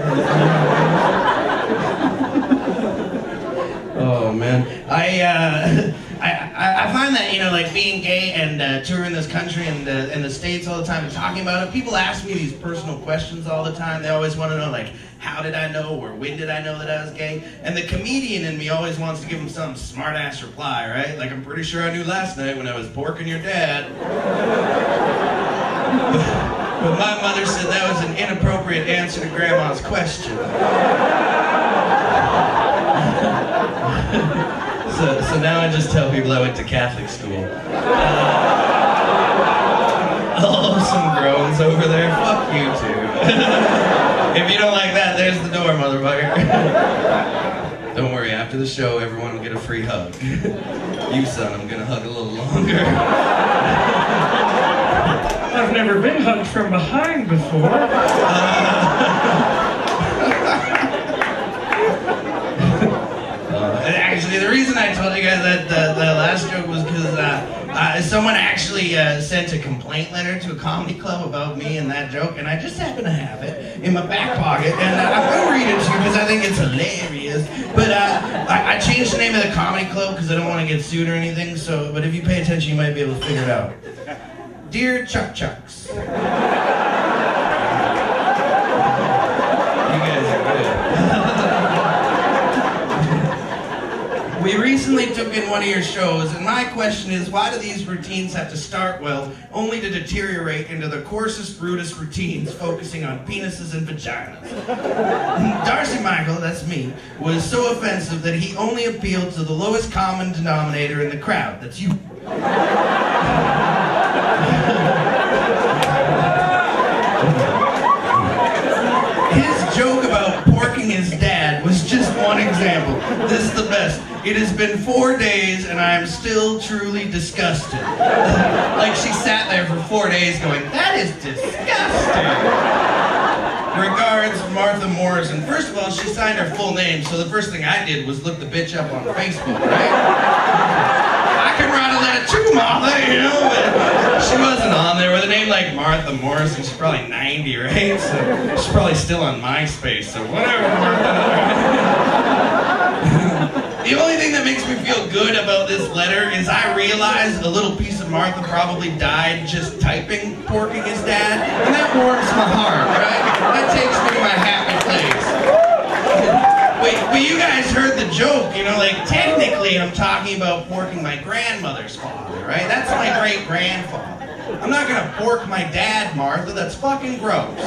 oh man, I, uh, I I find that you know like being gay and uh, touring this country and uh, in the states all the time and talking about it. People ask me these personal questions all the time. They always want to know like how did I know or when did I know that I was gay? And the comedian in me always wants to give them some smart ass reply, right? Like I'm pretty sure I knew last night when I was porking your dad. but my mother said that was an inappropriate answer to grandma's question. so, so now I just tell people I went to Catholic school. Uh, oh, some groans over there. Fuck you too. if you don't like that, there's the door, motherfucker. don't worry, after the show, everyone will get a free hug. you, son, I'm gonna hug a little longer. I've never been hugged from behind before. Uh, actually, the reason I told you guys that the, the last joke was because uh, uh, someone actually uh, sent a complaint letter to a comedy club about me and that joke, and I just happen to have it in my back pocket, and uh, I'm gonna read it to you because I think it's hilarious. But uh, I, I changed the name of the comedy club because I don't want to get sued or anything. So, but if you pay attention, you might be able to figure it out. Dear Chuck Chucks. You guys are good. we recently took in one of your shows, and my question is why do these routines have to start well, only to deteriorate into the coarsest, rudest routines focusing on penises and vaginas? Darcy Michael, that's me, was so offensive that he only appealed to the lowest common denominator in the crowd. That's you. His joke about porking his dad was just one example. This is the best. It has been four days and I am still truly disgusted. like she sat there for four days going, that is disgusting. Regards, Martha Morrison. First of all, she signed her full name, so the first thing I did was look the bitch up on Facebook, right? I can write a letter too, Martha, you know, but she wasn't on there with a name like Martha Morrison. She's probably 90, right? So she's probably still on MySpace, so whatever, Martha. The only thing that makes me feel good about this letter is I realize a little piece of Martha probably died just typing porking his dad, and that warms my heart, right? That takes me to my happy place. Wait, but you guys heard the joke, you know, like technically I'm talking about porking my grandmother's father, right? That's my great grandfather. I'm not gonna pork my dad, Martha, that's fucking gross.